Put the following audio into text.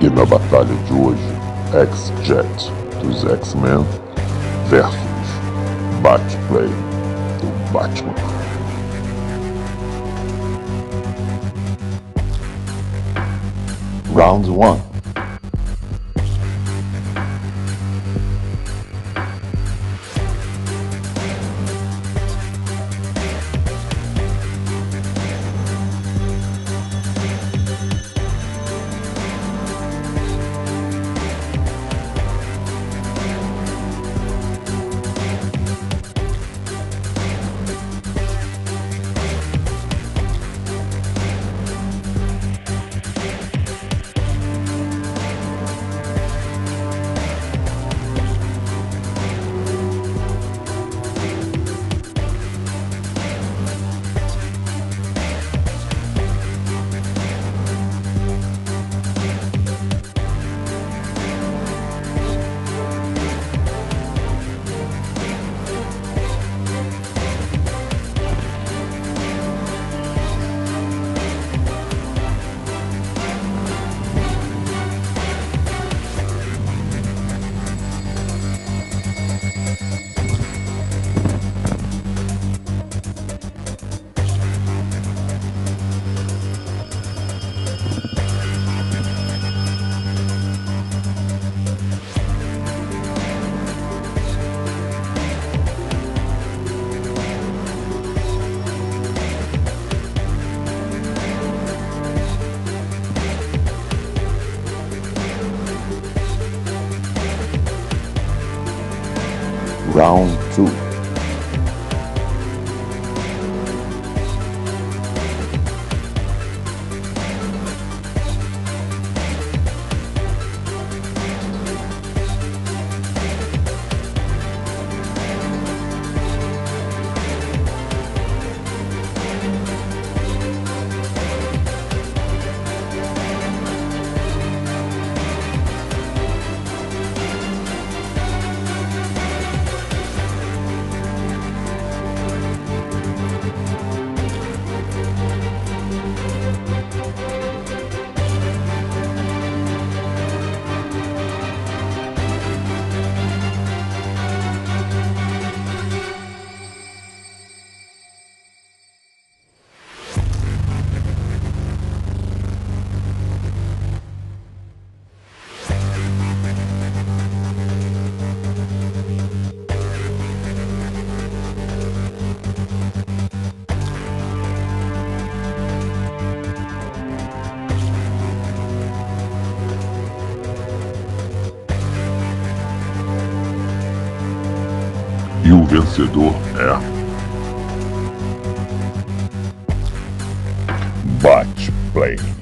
E na batalha de hoje, X-Jet dos X-Men versus Batplay do Batman. Round 1 Round 2 vencedor é. Batplay.